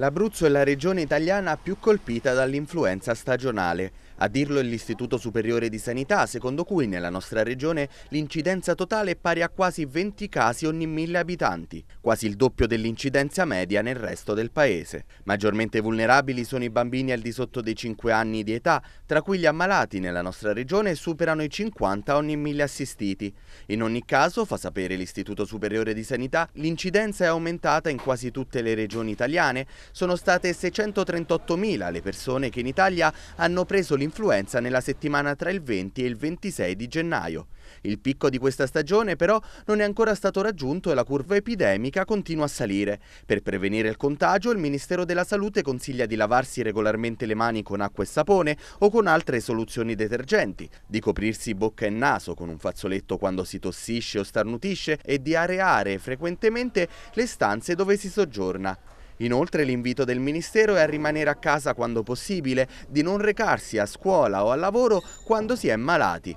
L'Abruzzo è la regione italiana più colpita dall'influenza stagionale. A dirlo è l'Istituto Superiore di Sanità, secondo cui nella nostra regione l'incidenza totale è pari a quasi 20 casi ogni mille abitanti, quasi il doppio dell'incidenza media nel resto del paese. Maggiormente vulnerabili sono i bambini al di sotto dei 5 anni di età, tra cui gli ammalati nella nostra regione superano i 50 ogni mille assistiti. In ogni caso, fa sapere l'Istituto Superiore di Sanità, l'incidenza è aumentata in quasi tutte le regioni italiane, sono state 638.000 le persone che in Italia hanno preso l'influenza influenza nella settimana tra il 20 e il 26 di gennaio. Il picco di questa stagione però non è ancora stato raggiunto e la curva epidemica continua a salire. Per prevenire il contagio il Ministero della Salute consiglia di lavarsi regolarmente le mani con acqua e sapone o con altre soluzioni detergenti, di coprirsi bocca e naso con un fazzoletto quando si tossisce o starnutisce e di areare frequentemente le stanze dove si soggiorna. Inoltre l'invito del Ministero è a rimanere a casa quando possibile, di non recarsi a scuola o al lavoro quando si è malati.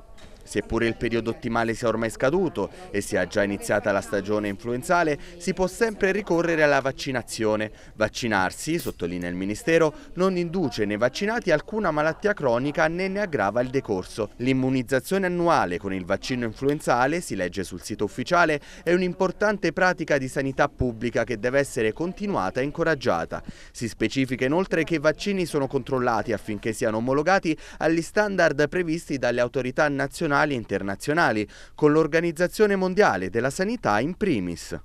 Seppure il periodo ottimale sia ormai scaduto e sia già iniziata la stagione influenzale, si può sempre ricorrere alla vaccinazione. Vaccinarsi, sottolinea il Ministero, non induce nei vaccinati alcuna malattia cronica né ne aggrava il decorso. L'immunizzazione annuale con il vaccino influenzale, si legge sul sito ufficiale, è un'importante pratica di sanità pubblica che deve essere continuata e incoraggiata. Si specifica inoltre che i vaccini sono controllati affinché siano omologati agli standard previsti dalle autorità nazionali nazionali e internazionali, con l'Organizzazione Mondiale della Sanità in primis.